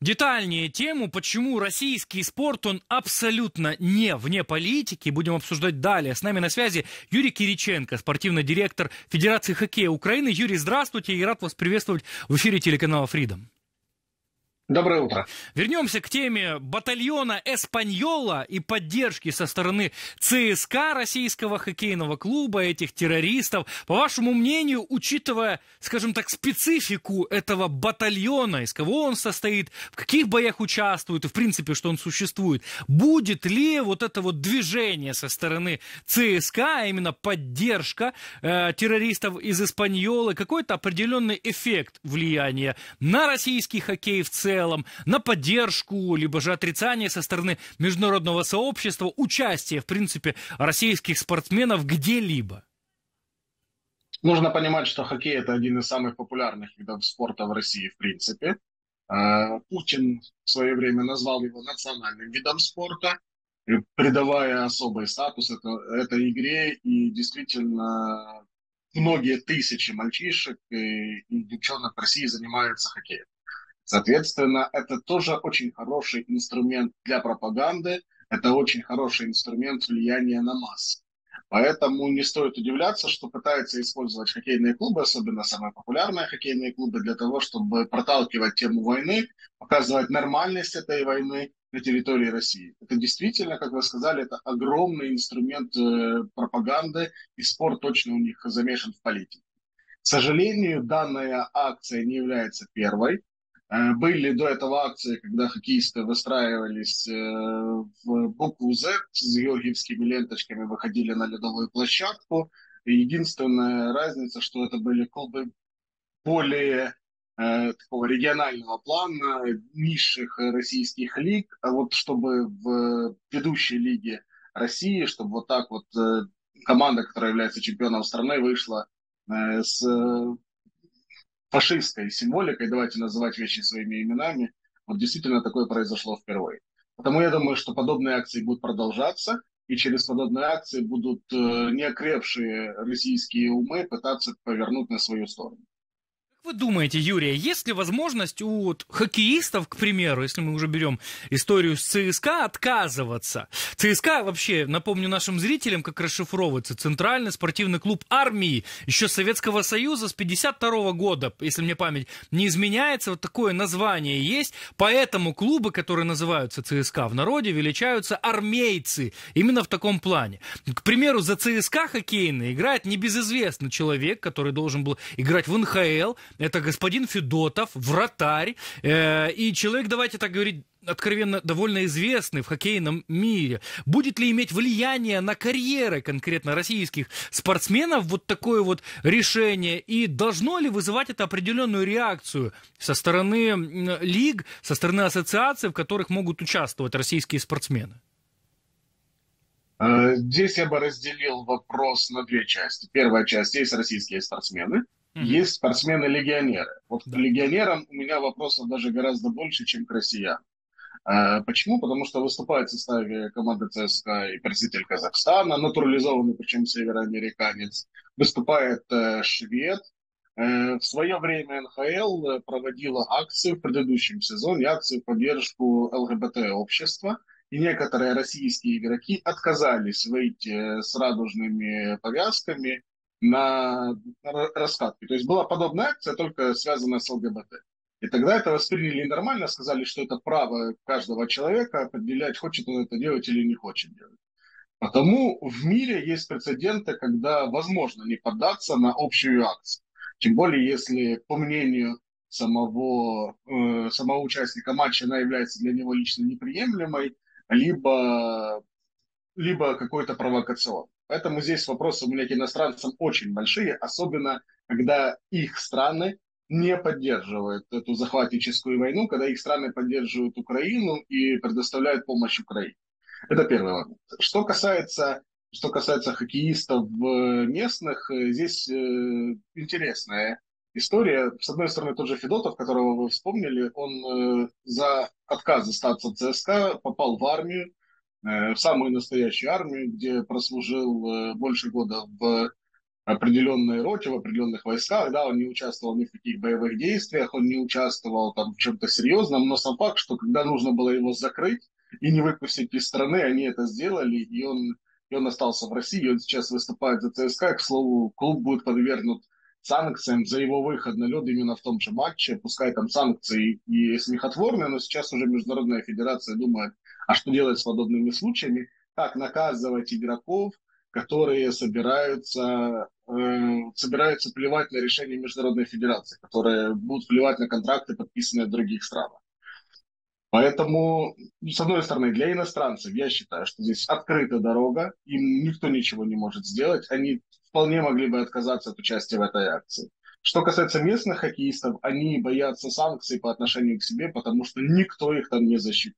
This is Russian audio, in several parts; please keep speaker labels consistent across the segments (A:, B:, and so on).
A: детальнее тему, почему российский спорт, он абсолютно не вне политики. Будем обсуждать далее. С нами на связи Юрий Кириченко, спортивный директор Федерации хоккея Украины. Юрий, здравствуйте и рад вас приветствовать в эфире телеканала Freedom.
B: Доброе утро.
A: Вернемся к теме батальона Эспаньола и поддержки со стороны ЦСКА российского хоккейного клуба, этих террористов. По вашему мнению, учитывая, скажем так, специфику этого батальона, из кого он состоит, в каких боях участвует и, в принципе, что он существует, будет ли вот это вот движение со стороны ЦСКА, а именно поддержка э, террористов из Эспаньолы, какой-то определенный эффект влияния на российский хоккей в целом, целом, на поддержку, либо же отрицание со стороны международного сообщества, участие, в принципе, российских спортсменов где-либо?
B: Нужно понимать, что хоккей – это один из самых популярных видов спорта в России, в принципе. А, Путин в свое время назвал его национальным видом спорта, придавая особый статус это, этой игре. И действительно, многие тысячи мальчишек и, девчонок России занимаются хоккеем. Соответственно, это тоже очень хороший инструмент для пропаганды, это очень хороший инструмент влияния на массы. Поэтому не стоит удивляться, что пытаются использовать хоккейные клубы, особенно самые популярные хоккейные клубы, для того, чтобы проталкивать тему войны, показывать нормальность этой войны на территории России. Это действительно, как вы сказали, это огромный инструмент э, пропаганды, и спорт точно у них замешан в политике. К сожалению, данная акция не является первой. Э, были до этого акции, когда хоккеисты выстраивались э, в букву Z с георгиевскими ленточками, выходили на ледовую площадку. Единственная разница, что это были клубы более э, такого регионального плана, низших российских лиг, а вот чтобы в ведущей лиге России, чтобы вот так вот э, команда, которая является чемпионом страны, вышла э, с фашистской символикой, давайте называть вещи своими именами, вот действительно такое произошло впервые. Потому я думаю, что подобные акции будут продолжаться, и через подобные акции будут э, неокрепшие российские умы пытаться повернуть на свою сторону
A: вы думаете, Юрия, есть ли возможность у вот, хоккеистов, к примеру, если мы уже берем историю с ЦСКА, отказываться? ЦСКА вообще, напомню нашим зрителям, как расшифровывается, Центральный спортивный клуб армии еще Советского Союза с 52 года, если мне память не изменяется, вот такое название есть, поэтому клубы, которые называются ЦСКА в народе, величаются армейцы, именно в таком плане. К примеру, за ЦСКА хоккейный играет небезызвестный человек, который должен был играть в НХЛ, это господин Федотов, вратарь, э, и человек, давайте так говорить, откровенно довольно известный в хоккейном мире. Будет ли иметь влияние на карьеры конкретно российских спортсменов вот такое вот решение? И должно ли вызывать это определенную реакцию со стороны лиг, со стороны ассоциаций, в которых могут участвовать российские спортсмены?
B: Э, здесь я бы разделил вопрос на две части. Первая часть есть российские спортсмены, Mm-hmm. Есть спортсмены-легионеры. Вот да. к легионерам у меня вопросов даже гораздо больше, чем к россиянам. А, почему? Потому что выступает в составе команды ЦСКА и представитель Казахстана, натурализованный, причем североамериканец. Выступает э, швед. Э, в свое время НХЛ проводила акции в предыдущем сезоне, акции в поддержку ЛГБТ-общества. И некоторые российские игроки отказались выйти с радужными повязками на раскатке. То есть была подобная акция, только связанная с ЛГБТ. И тогда это восприняли нормально, сказали, что это право каждого человека определять, хочет он это делать или не хочет делать. Потому в мире есть прецеденты, когда возможно не поддаться на общую акцию. Тем более, если, по мнению самого, э, самого участника матча, она является для него лично неприемлемой, либо, либо какой-то провокационной. Поэтому здесь вопросы у меня к иностранцам очень большие, особенно когда их страны не поддерживают эту захватническую войну, когда их страны поддерживают Украину и предоставляют помощь Украине. Это первый момент. Что касается, что касается хоккеистов местных, здесь э, интересная история. С одной стороны, тот же Федотов, которого вы вспомнили, он э, за отказ остаться в ЦСКА попал в армию, Э, в самую настоящую армию, где прослужил э, больше года в определенной роте, в определенных войсках, да, он не участвовал ни в каких боевых действиях, он не участвовал там в чем-то серьезном, но сам факт, что когда нужно было его закрыть и не выпустить из страны, они это сделали, и он, и он остался в России, и он сейчас выступает за ЦСКА, к слову, клуб будет подвергнут санкциям за его выход на лед именно в том же матче, пускай там санкции и смехотворные, но сейчас уже Международная Федерация думает, а что делать с подобными случаями, как наказывать игроков, которые собираются, э, собираются плевать на решение Международной Федерации, которые будут плевать на контракты, подписанные в других странах. Поэтому, с одной стороны, для иностранцев я считаю, что здесь открыта дорога, им никто ничего не может сделать, они вполне могли бы отказаться от участия в этой акции. Что касается местных хоккеистов, они боятся санкций по отношению к себе, потому что никто их там не защитит.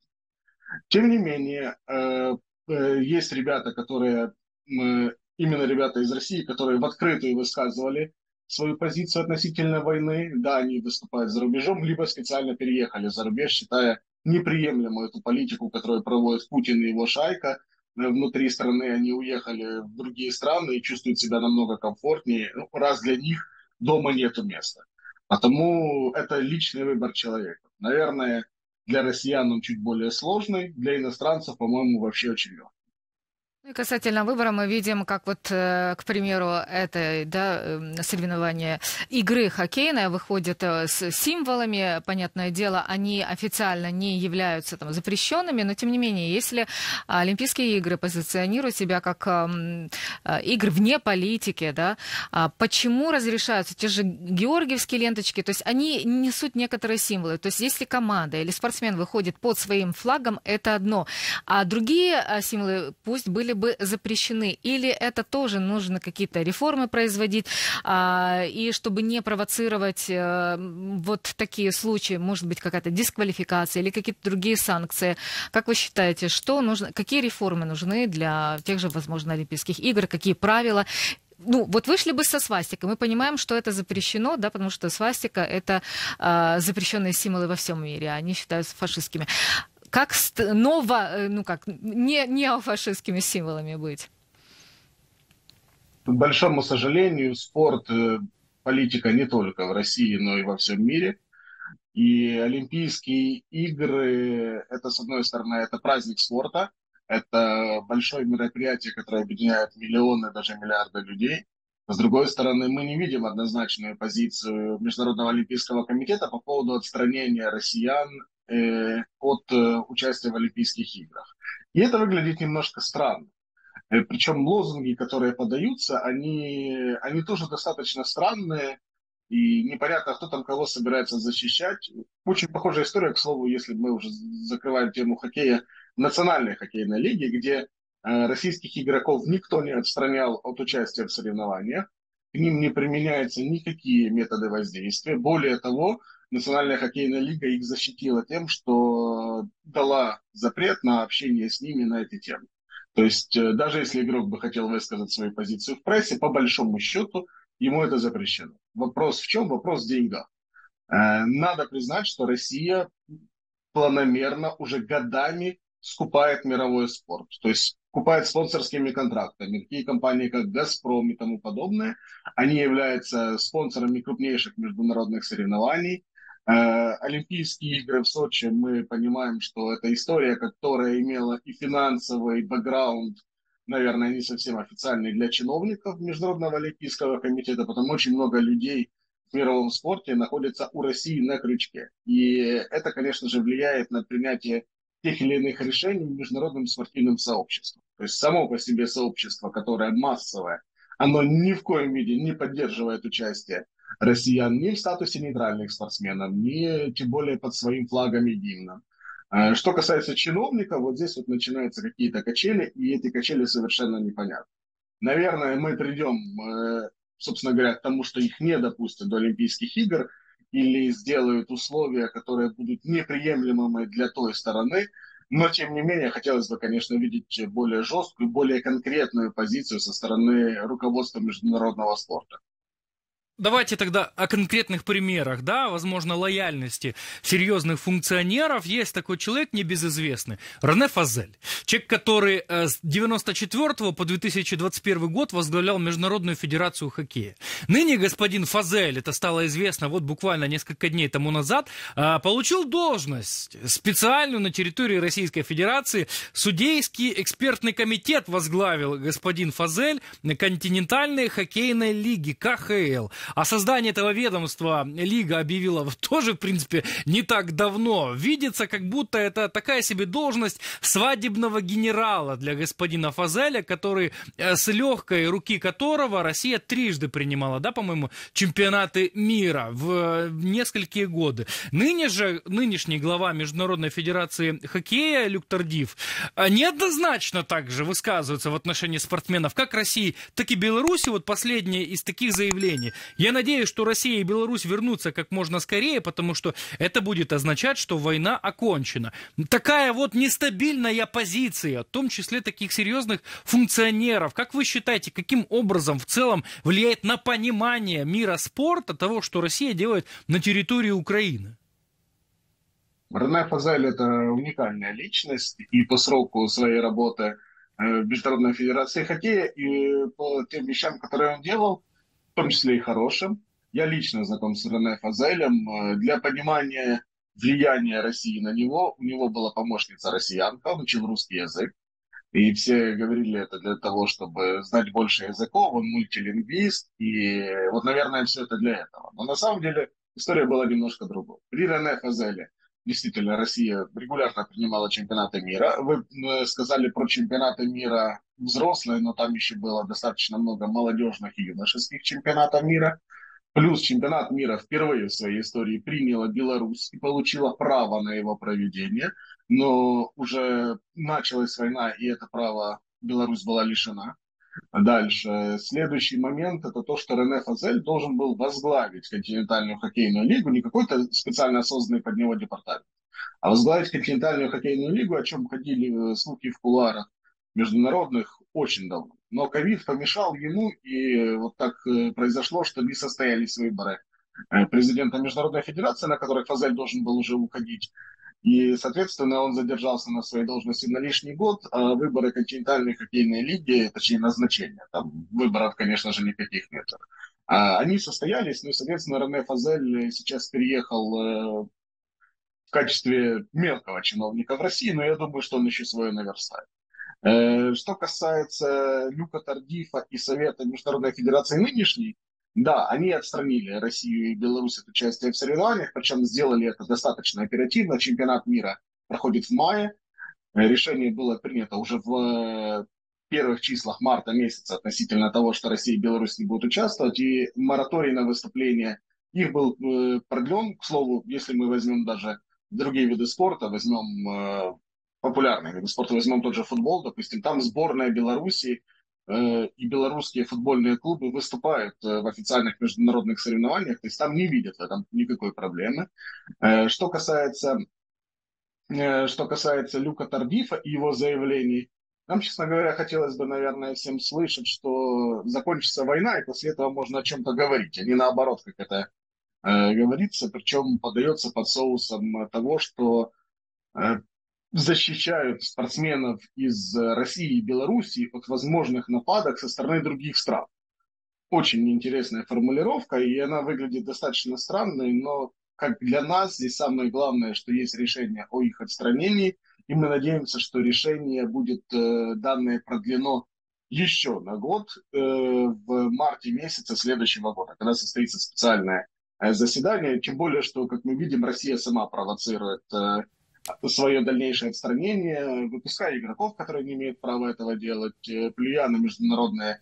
B: Тем не менее, э, э, есть ребята, которые именно ребята из России, которые в открытую высказывали свою позицию относительно войны. Да, они выступают за рубежом, либо специально переехали за рубеж, считая неприемлемую эту политику, которую проводит Путин и его шайка. Э, внутри страны они уехали в другие страны и чувствуют себя намного комфортнее, ну, раз для них дома нет места. Потому это личный выбор человека. Наверное, для россиян он чуть более сложный, для иностранцев, по-моему, вообще очень легкий.
C: Ну и касательно выбора мы видим, как вот, э, к примеру, это да, эм, соревнование игры хоккейная выходит э, с символами, понятное дело, они официально не являются там, запрещенными, но тем не менее, если Олимпийские игры позиционируют себя как э, игры вне политики, да, а почему разрешаются те же георгиевские ленточки, то есть они несут некоторые символы, то есть если команда или спортсмен выходит под своим флагом, это одно, а другие символы пусть были были бы запрещены? Или это тоже нужно какие-то реформы производить, а, и чтобы не провоцировать а, вот такие случаи, может быть, какая-то дисквалификация или какие-то другие санкции? Как вы считаете, что нужно, какие реформы нужны для тех же, возможно, Олимпийских игр, какие правила? ну, вот вышли бы со свастикой. Мы понимаем, что это запрещено, да, потому что свастика это э, запрещенные символы во всем мире, а они считаются фашистскими как ново, э, ну как, не, неофашистскими символами быть?
B: К большому сожалению, спорт, э, политика не только в России, но и во всем мире. И Олимпийские игры, это, с одной стороны, это праздник спорта, это большое мероприятие, которое объединяет миллионы, даже миллиарды людей. С другой стороны, мы не видим однозначную позицию Международного Олимпийского комитета по поводу отстранения россиян от э, участия в Олимпийских играх. И это выглядит немножко странно. Э, Причем лозунги, которые подаются, они, они тоже достаточно странные, и непонятно, кто там кого собирается защищать. Очень похожая история, к слову, если мы уже закрываем тему хоккея, национальной хоккейной лиги, где российских игроков никто не отстранял от участия в соревнованиях, к ним не применяются никакие методы воздействия. Более того, Национальная хоккейная лига их защитила тем, что дала запрет на общение с ними на эти темы. То есть э, даже если игрок бы хотел высказать свою позицию в прессе, по большому счету ему это запрещено. Вопрос в чем? Вопрос в деньгах. Э, надо признать, что Россия планомерно уже годами скупает мировой спорт. То есть купает спонсорскими контрактами. Такие компании, как «Газпром» и тому подобное, они являются спонсорами крупнейших международных соревнований. Э, Олимпийские игры в Сочи, мы понимаем, что это история, которая имела и финансовый бэкграунд, наверное, не совсем официальный для чиновников Международного Олимпийского комитета, потому очень много людей в мировом спорте находится у России на крючке. И это, конечно же, влияет на принятие тех или иных решений международным спортивным сообществом. То есть само по себе сообщество, которое массовое, оно ни в коем виде не поддерживает участие россиян ни в статусе нейтральных спортсменов, ни тем более под своим флагом и гимном. А, что касается чиновников, вот здесь вот начинаются какие-то качели, и эти качели совершенно непонятны. Наверное, мы придем, э, собственно говоря, к тому, что их не допустят до Олимпийских игр или сделают условия, которые будут неприемлемыми для той стороны, но, тем не менее, хотелось бы, конечно, видеть более жесткую, более конкретную позицию со стороны руководства международного спорта.
A: Давайте тогда о конкретных примерах, да, возможно, лояльности серьезных функционеров. Есть такой человек небезызвестный, Рене Фазель. Человек, который э, с 94 по 2021 год возглавлял Международную Федерацию хоккея. Ныне господин Фазель, это стало известно вот буквально несколько дней тому назад, э, получил должность специальную на территории Российской Федерации. Судейский экспертный комитет возглавил господин Фазель континентальной хоккейной лиги КХЛ. А создание этого ведомства Лига объявила тоже, в принципе, не так давно. Видится, как будто это такая себе должность свадебного генерала для господина Фазеля, который э, с легкой руки которого Россия трижды принимала, да, по-моему, чемпионаты мира в несколькие годы. Ныне же, нынешний глава Международной Федерации хоккея Люк Тардив э, неоднозначно также высказывается в отношении спортсменов как России, так и Беларуси. Вот последнее из таких заявлений. Я надеюсь, что Россия и Беларусь вернутся как можно скорее, потому что это будет означать, что война окончена. Такая вот нестабильная позиция, в том числе таких серьезных функционеров. Как вы считаете, каким образом в целом влияет на понимание мира спорта того, что Россия делает на территории Украины?
B: Рене Фазель – это уникальная личность, и по сроку своей работы в э, Международной Федерации хоккея, и по тем вещам, которые он делал, в том числе и хорошим. Я лично знаком с Рене Фазелем. Э, для понимания влияния России на него, у него была помощница россиянка, он учил русский язык. И все говорили это для того, чтобы знать больше языков, он мультилингвист, и вот, наверное, все это для этого. Но на самом деле история была немножко другой. При Рене Фазеле действительно Россия регулярно принимала чемпионаты мира. Вы э, сказали про чемпионаты мира взрослые, но там еще было достаточно много молодежных и юношеских чемпионатов мира. Плюс чемпионат мира впервые в своей истории приняла Беларусь и получила право на его проведение. Но уже началась война, и это право Беларусь была лишена. Дальше. Следующий момент это то, что Рене Фазель должен был возглавить континентальную хоккейную лигу, не какой-то специально созданный под него департамент, а возглавить континентальную хоккейную лигу, о чем ходили слухи в кулуарах международных очень давно. Но ковид помешал ему, и вот так э, произошло, что не состоялись выборы э, президента Международной Федерации, на которых Фазель должен был уже уходить. И, соответственно, он задержался на своей должности на лишний год, а выборы континентальной хоккейной лиги, точнее назначения, там выборов, конечно же, никаких нет. А они состоялись, ну и, соответственно, Рене Фазель сейчас переехал э, в качестве мелкого чиновника в России, но я думаю, что он еще свое наверстает. Э, что касается Люка Тардифа и Совета Международной Федерации нынешней, да, они отстранили Россию и Беларусь от участия в соревнованиях, причем сделали это достаточно оперативно. Чемпионат мира проходит в мае. Э, решение было принято уже в э, первых числах марта месяца относительно того, что Россия и Беларусь не будут участвовать. И мораторий на выступление их был э, продлен. К слову, если мы возьмем даже другие виды спорта, возьмем популярные виды спорта, возьмем тот же футбол, допустим, там сборная Беларуси и белорусские футбольные клубы выступают э, в официальных международных соревнованиях, то есть там не видят в этом никакой проблемы. Э, что касается, что касается Люка Тардифа и его заявлений, нам, честно говоря, хотелось бы, наверное, всем слышать, что закончится война, и после этого можно о чем-то говорить, а не наоборот, как это говорится, причем подается под соусом того, что защищают спортсменов из России и Белоруссии от возможных нападок со стороны других стран. Очень интересная формулировка, и она выглядит достаточно странной, но как для нас здесь самое главное, что есть решение о их отстранении, и мы надеемся, что решение будет э, данное продлено еще на год э, в марте месяце следующего года, когда состоится специальное э, заседание, тем более, что, как мы видим, Россия сама провоцирует э, свое дальнейшее отстранение, выпуская игроков, которые не имеют права этого делать, э, плюя на международные э,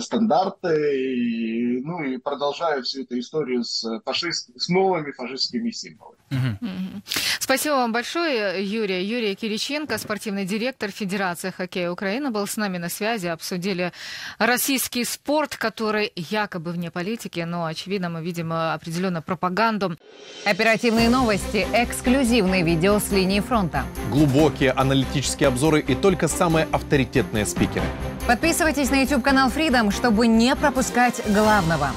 B: стандарты, и, ну и продолжая всю эту историю с, фашист, с новыми фашистскими символами. Угу.
C: Спасибо вам большое, Юрий. Юрий Кириченко, спортивный директор Федерации хоккея Украины, был с нами на связи. Обсудили российский спорт, который якобы вне политики, но, очевидно, мы видим э, определенную пропаганду.
D: Оперативные новости, эксклюзивные видео с линии фронта.
E: Глубокие аналитические обзоры и только самые авторитетные спикеры.
D: Подписывайтесь на YouTube-канал Freedom, чтобы не пропускать главного.